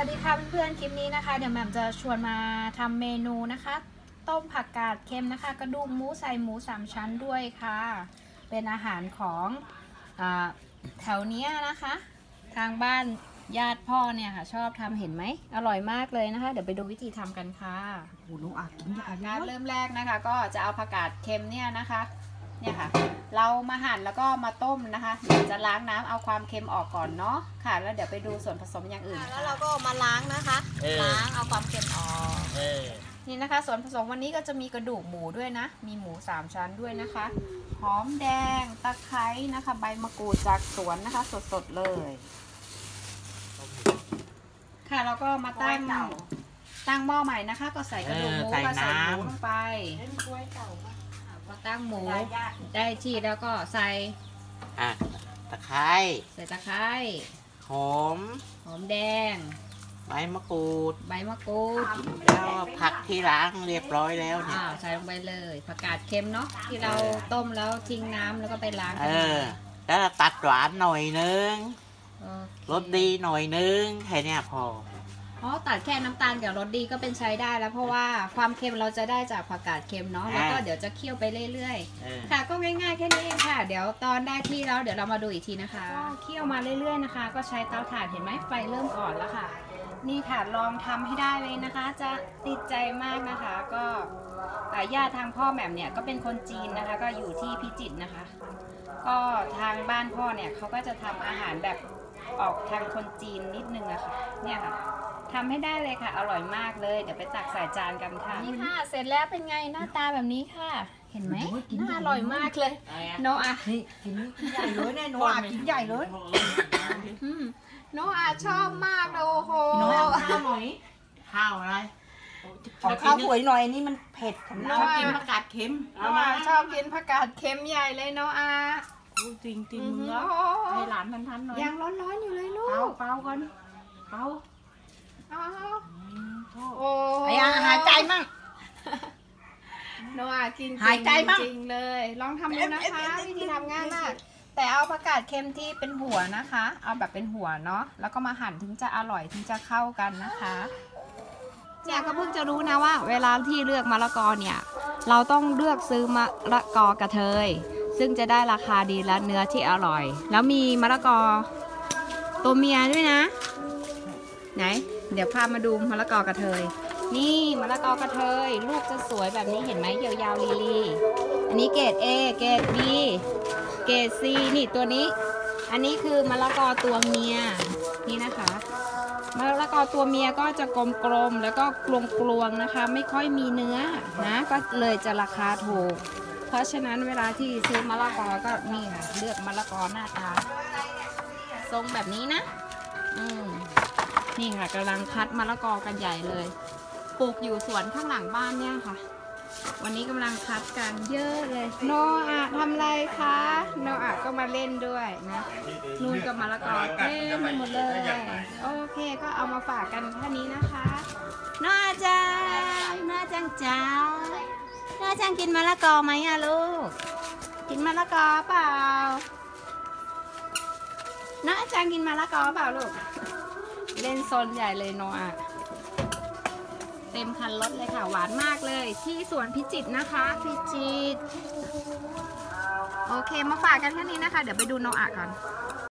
วัสดีค่ะเพื่อนๆ คลิปนี้นะคะ เดี๋ยวแหม่มจะชวนมาทำเมนูนะคะ ต้มผักกาดเค็มนะคะ กระดูกหมูใส่หมูสามชั้นด้วยค่ะ เป็นอาหารของอาแถวเนี้ยนะคะ ทางบ้านญาติพ่อเนี่ยค่ะ ชอบทำเห็นไหม อร่อยมากเลยนะคะ เดี๋ยวไปดูวิธีทำกันค่ะโอ้น้องอากินใหญ่การเริ่มแรกนะคะ ก็จะเอาผักกาดเค็มเนี่ยนะคะ เนี่ยค่ะ เรามาหั่นแล้วก็มาต้มนะคะเดี๋ยวจะล้างน้ำเอาความเค็มออกก่อนเนาะค่ะ แล้วเดี๋ยวไปดูส่วนผสมอย่างอื่น แล้วเราก็มาล้างนะคะเออล้างเอาความเค็มออกเออนี่นะคะ ส่วนผสมวันนี้ก็จะมีกระดูกหมูด้วยนะ มีหมูสามชั้นด้วยนะคะ หอมแดง ตะไคร้นะคะ ใบมะกรูดจากสวนนะคะ สดๆเลย ค่ะแล้วก็มาตั้งตั้งหม้อใหม่นะคะ ก็ใส่กระดูกหมูเออใส่ก็ใส่หมูน้ำลงไป ตั้งหมูญาติได้ที่แล้วก็ใส่อะตะไคร้ใส่ตะไคร้หอมหอมแดง ใบมะกรูด ใบมะกรูดแล้วผักที่ล้างเรียบร้อยแล้วเนี่ยอ่าใส่ลงไปเลยผักกาดเค็มเนาะที่เราต้มแล้วทิ้งน้ำแล้วก็ไปล้างเอกันอแล้วตัดหวานหน่อยนึงโอเครสดีหน่อยนึงแค่เนี้ยพอ อ๋อตัดแค่น้ำตาลกับรสดีก็เป็นใช้ได้แล้วเพราะว่าความเค็มเราจะได้จากผักกาดเค็มเนาะแล้วก็อ่าเดี๋ยวจะเคี่ยวไปเรื่อยเออๆค่ะก็ง่ายๆแค่นี้เองค่ะ เดี๋ยวตอนได้ที่แล้วเดี๋ยวเรามาดูอีกทีนะคะก็เคี่ยวมาเรื่อยๆนะคะ ก็ใช้เตาถ่านเห็นไหมไฟเริ่มอ่อนแล้วค่ะ นี่ค่ะลองทำให้ได้เลยนะคะ จะติดใจมากนะคะ ก็อ่าญาติทางพ่อแหม่มเนี่ยก็เป็นคนจีนนะคะ ก็อยู่ที่พิจิตรนะคะ ก็ทางบ้านพ่อเนี่ยเขาก็จะทำอาหารแบบออกทางคนจีนนิดนึงอะค่ะเนี่ยค่ะ ทำให้ได้เลยค่ะ อร่อยมากเลย เดี๋ยวไปตักใส่จานกันค่ะ นี่ค่ะ เสร็จแล้วเป็นไงหน้าตาแบบนี้ค่ะ เห็นไหมน่าอร่อยมากเลยโนอานี่กินใหญ่เลยแน่น้องอากินใหญ่เลยอืมโนอาชอบมากเลยโอ้โหน้องเอาข้าวหน่อยข้าวอะไรขอข้าวสวยหน่อยนี่มันเผ็ดขน้นาองดอากินผักกาดเค็มโนอาชอบกินผักกาดเค็มใหญ่เลยโนอาจริงจริงอือหืเนื้ออโอ้โหให้หลานทันทันๆหน่อยยังร้อนๆอยู่เลยลูเปากเปาก่อนเปาเอา โทษโอ้ไอ้อาหายใจมั่งโนอากินหายใจมั่งจริงๆเลย ลองทำดูนะคะเอ๊ะเอ๊ะเอ๊ะวิธีทำง่ายมาก แต่เอาผักกาดเค็มที่เป็นหัวนะคะ เอาแบบเป็นหัวเนาะแล้วก็มาหั่นถึงจะอร่อยถึงจะเข้ากันนะคะเนี่ยก็เพิ่งจะรู้นะว่า เวลาที่เลือกมะละกอเนี่ย เราต้องเลือกซื้อมะละกอกระเทย ซึ่งจะได้ราคาดีและเนื้อที่อร่อย แล้วมีมะละกอตัวเมียด้วยนะ ไหน เดี๋ยวพามาดูมะละกอกระเทย นี่มะละกอกระเทย ลูกจะสวยแบบนี้เห็นไหมยาวๆลีลีอันนี้เกรด A เกรด B เกรด C นี่ตัวนี้ อันนี้คือมะละกอตัวเมียนี่นะคะมะละกอตัวเมียก็จะกลมๆแล้วก็กลวงๆนะคะ ไม่ค่อยมีเนื้อนะก็เลยจะราคาถูก เพราะฉะนั้นเวลาที่ซื้อมะละกอก็นี่ค่ะเลือกมะละกอหน้าตาทรงแบบนี้นะ อืม นี่ค่ะกำลังคัดมะละกอกันใหญ่เลย ปลูกอยู่สวนข้างหลังบ้านเนี่ยค่ะ วันนี้กำลังคัดกันเยอะเลย โนอาทำไรคะ โนอาก็มาเล่นด้วยนะนูนกับมะละกอเต็มหมดเลย โอเคก็เอามาฝากกันแค่นี้นะคะโนอาจ้าโนอาจังจ้าโนอาจังกินมะละกอไหมอะลูก กินมะละกอเปล่านอาจังกินมะละกอเปล่าลูก เล่นโซนใหญ่เลยโนอาเต็มคันรถเลยค่ะ หวานมากเลย ที่สวนพิจิตรนะคะ พิจิตรโอเคมาฝากกันแค่นี้นะคะ เดี๋ยวไปดูโนอาก่อน